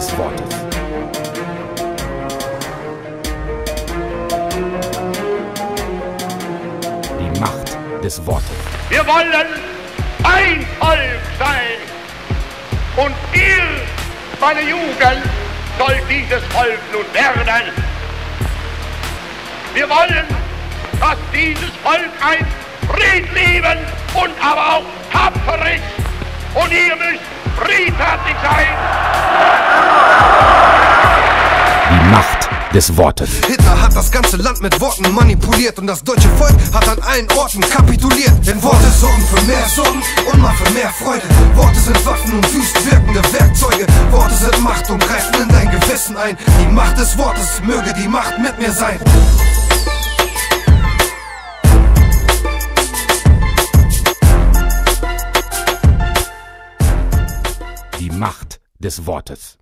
des Wortes. Die Macht des Wortes. Wir wollen ein Volk sein. Und ihr, meine Jugend, sollt dieses Volk nun werden. Wir wollen, dass dieses Volk ein friedliebend und aber auch tapfer ist. Und ihr müsst friedfertig sein. Macht des Wortes. Hitler hat das ganze Land mit Worten manipuliert und das deutsche Volk hat an allen Orten kapituliert. Denn Worte sorgen für mehr Sorgen und für mehr Freude. Worte sind Waffen und wüst wirkende Werkzeuge. Worte sind Macht und greifen in dein Gewissen ein. Die Macht des Wortes möge die Macht mit mir sein. Die Macht des Wortes.